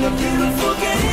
Beautiful game.